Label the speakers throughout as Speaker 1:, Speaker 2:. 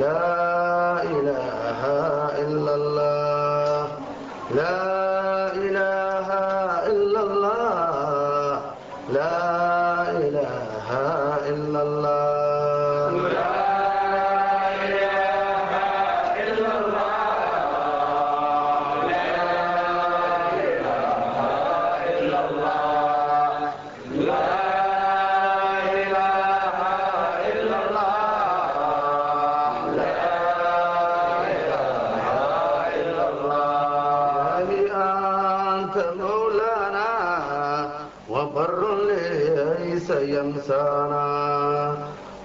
Speaker 1: لا إله إلا الله. لا ينسانا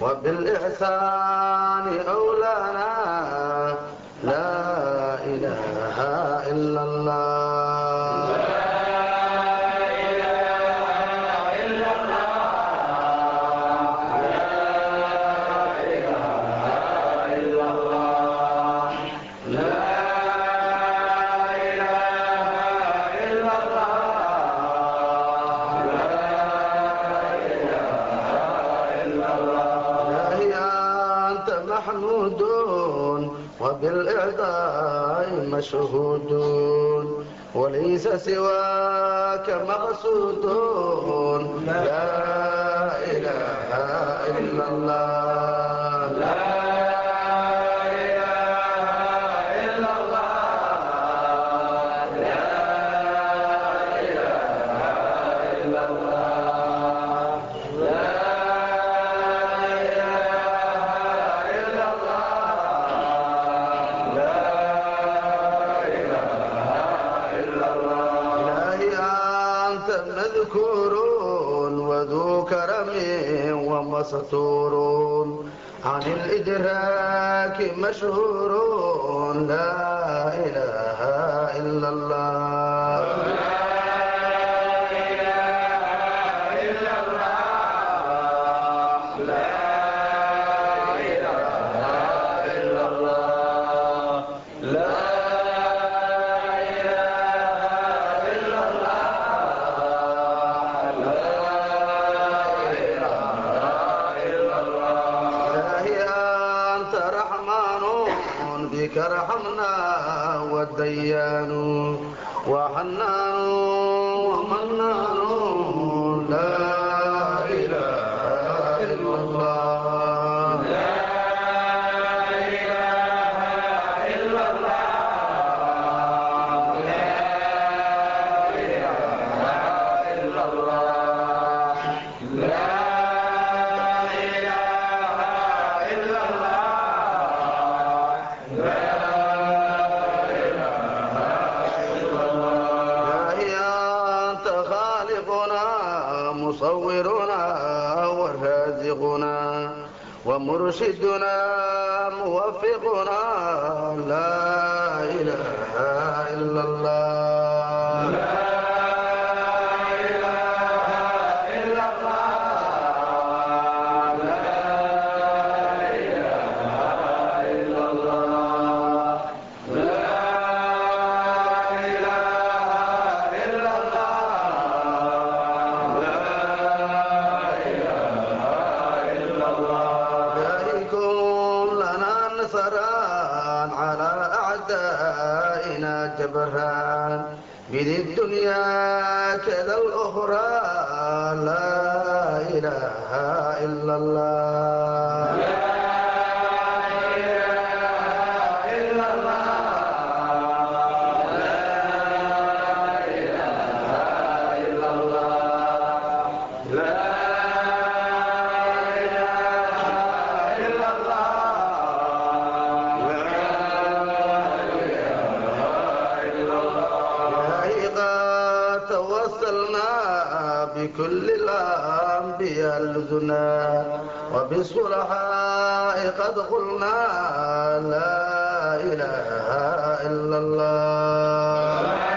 Speaker 1: وبالإحسان أولانا مشهود وليس سواك مقصود لا إله إلا الله. ومستور عن الإدراك مشهور لا إله إلا الله. إلهي ومرشدنا موفقنا لا بذي الدنيا كذا الأخرى لا إله إلا الله. بكل الأنبياء لذنا وبالصلحاء قد قلنا لا إله إلا الله.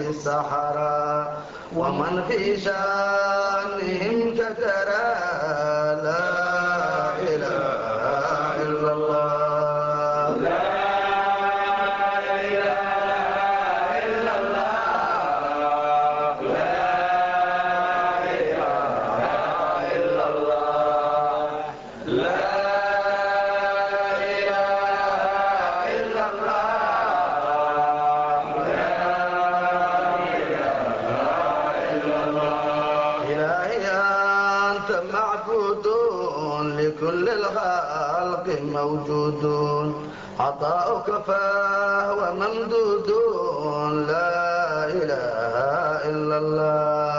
Speaker 1: السحرة ومن في شأنهم كترى موجود عطاؤك فهو ممدود لا إله إلا الله.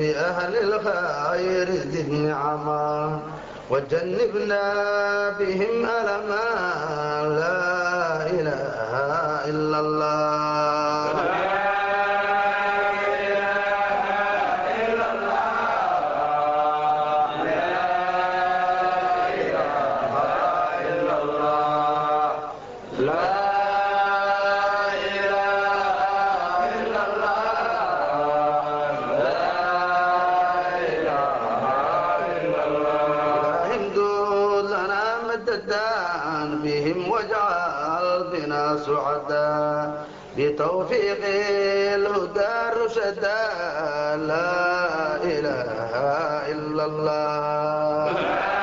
Speaker 1: بأهل الخير زد نعما وجنبنا بهم ألما لا بتوفيق الهدى رشدا لا إله إلا الله.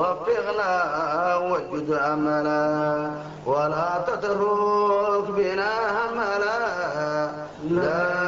Speaker 1: ووفقنا وجد أملا. ولا تترك بنا هملا. لا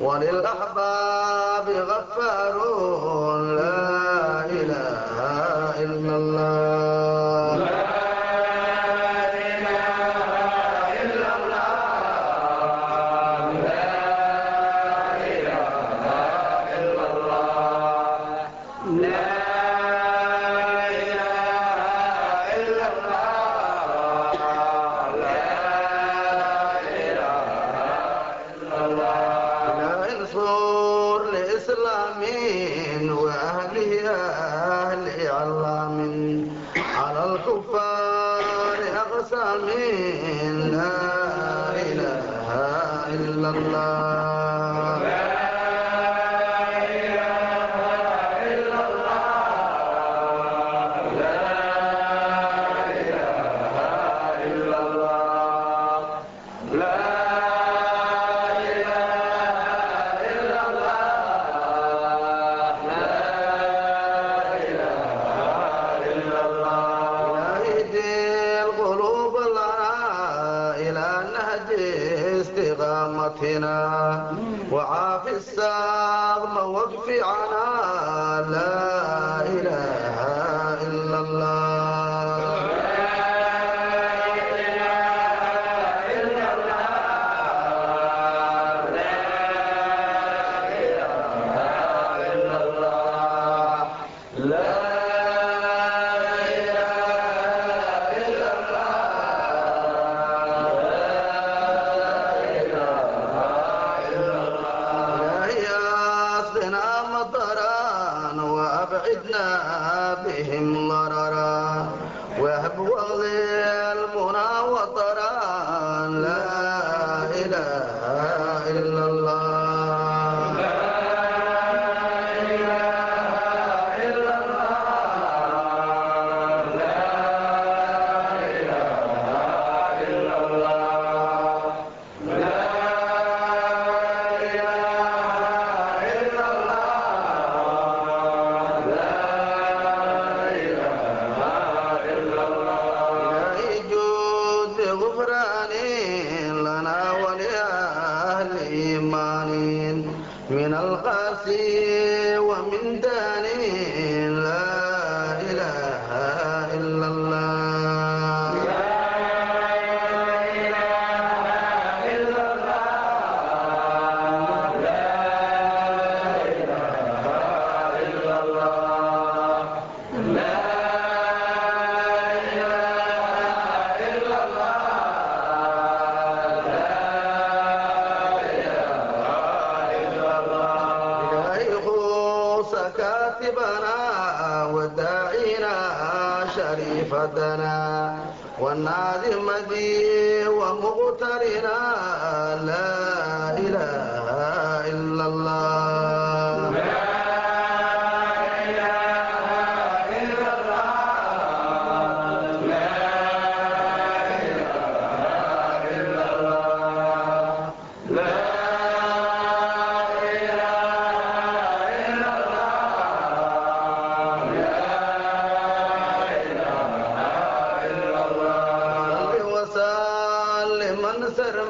Speaker 1: قهارون الكفار أقسامين لا إله إلا الله. استقامتنا وعاف السقم واكف عنا فتنا والنازل مدين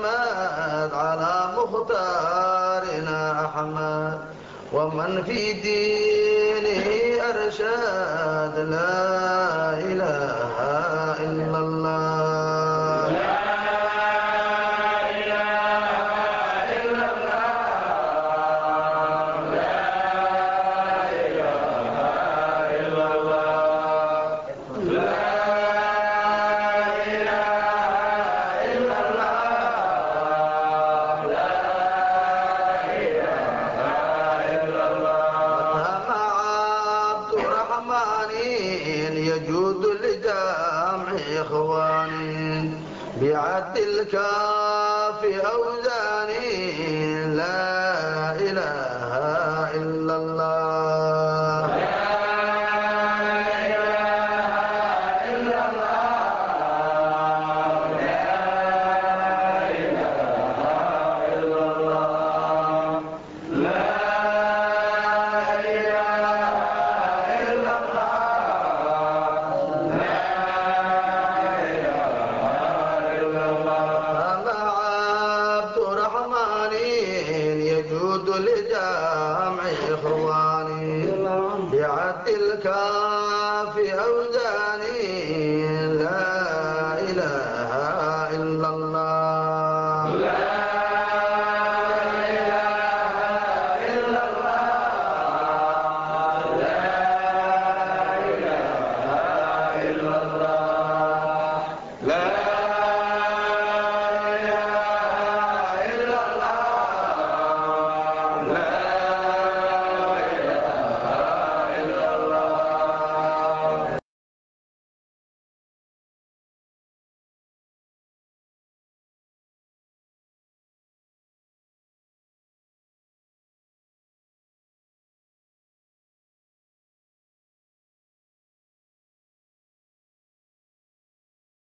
Speaker 1: اعتمد على مختارنا أحمد. ومن في دينه أرشاد لا إله إلا الله. Africa. كان